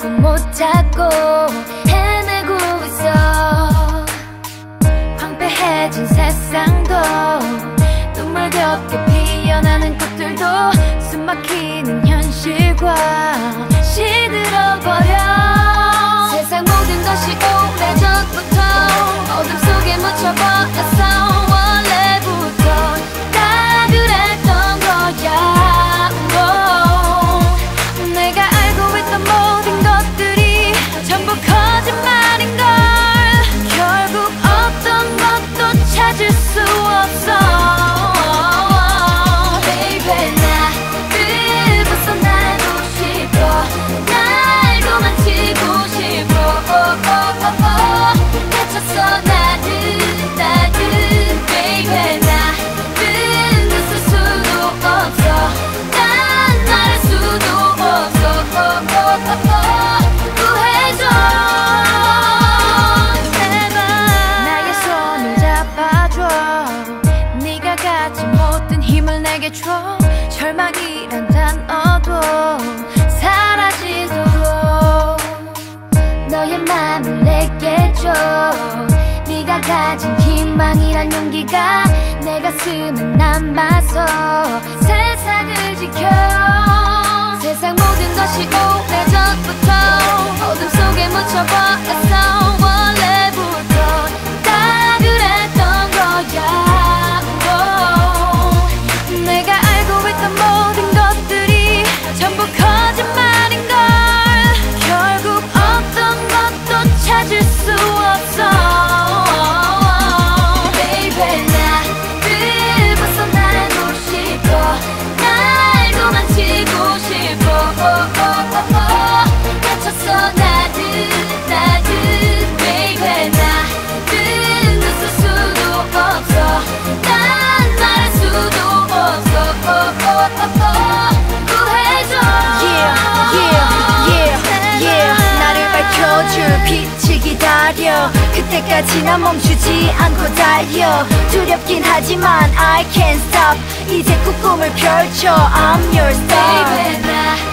꿈 못 찾고 헤매고 있어. 황폐해진 세상도 눈물 겹게 피어나는 꽃들도 숨막히는 현실과 절망이란 단어도 사라지도록 너의 맘을 내게 줘. 네가 가진 희망이란 용기가 내 가슴에 남아서 세상을 지켜. 세상 모든 것이 오래전부터 어둠 속에 묻혀버렸어 거짓말인 걸. 결국 어떤 것도 찾을 수 없어 기다려. 그때까지 난 멈추지 않고 달려. 두렵긴 하지만 I can't stop. 이제 꼭 꿈을 펼쳐. I'm your star. Baby